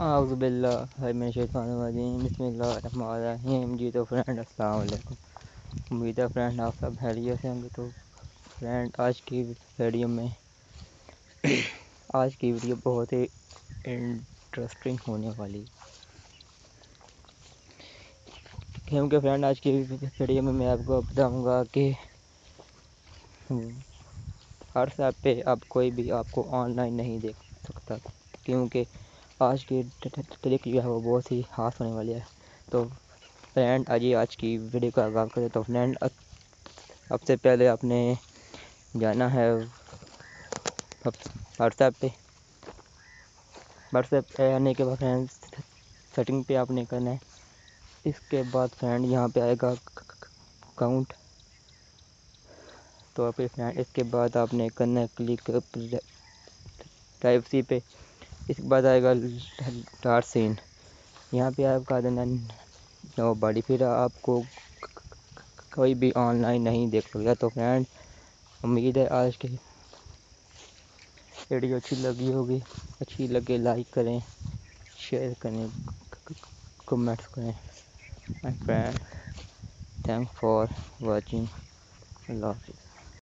बसमीम जी तो फ्रेंड अस्सलाम उम्मीद है फ्रेंड आप सब हैरियत से होंगे। तो फ्रेंड आज की वीडियो में, आज की वीडियो बहुत ही इंटरेस्टिंग होने वाली। क्योंकि फ्रेंड आज की वीडियो में मैं आपको बताऊँगा कि व्हाट्सएप पे अब कोई भी आपको ऑनलाइन नहीं देख सकता। क्योंकि आज की ट्रिक जो है वो बहुत ही खास होने वाली है। तो फ्रेंड, आज आज की वीडियो का आगाज़ करें तो फ्रेंड सबसे पहले आपने जाना है व्हाट्सएप पे। व्हाट्सएप पे आने के बाद फ्रेंड सेटिंग पे आपने करना है। इसके बाद फ्रेंड यहाँ पे आएगा अकाउंट तो फिर फ्रेंड, इसके बाद आपने करना है क्लिक प्राइवेसी पे। इसके बाद आएगा डार्ट सीन। यहाँ पे आपका नो बॉडी, फिर आपको कोई भी ऑनलाइन नहीं देख सकता। तो फ्रेंड उम्मीद है आज की वीडियो अच्छी लगी होगी। अच्छी लगे लाइक करें शेयर करें कमेंट्स करें। My friend thank for watching अल्लाह हाफिज़